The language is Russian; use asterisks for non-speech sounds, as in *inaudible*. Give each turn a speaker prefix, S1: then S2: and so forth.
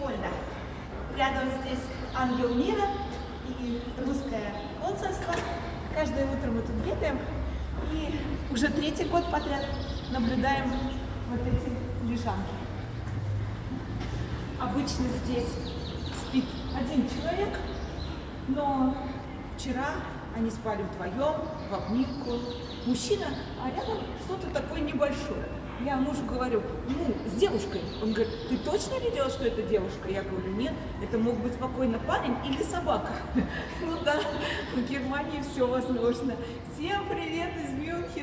S1: Куин Рядом здесь Ангел Мира и русское консульство. Каждое утро мы тут бегаем и уже третий год подряд наблюдаем вот эти лежанки. Обычно здесь спит один человек, но вчера они спали вдвоем, в обнимку. Мужчина, а рядом что-то такое небольшое. Я мужу говорю, ну, с девушкой. Он говорит, ты точно видела, что это девушка? Я говорю, нет, это мог быть спокойно парень или собака. *laughs* Ну да, в Германии все возможно. Всем привет из Мюнхена.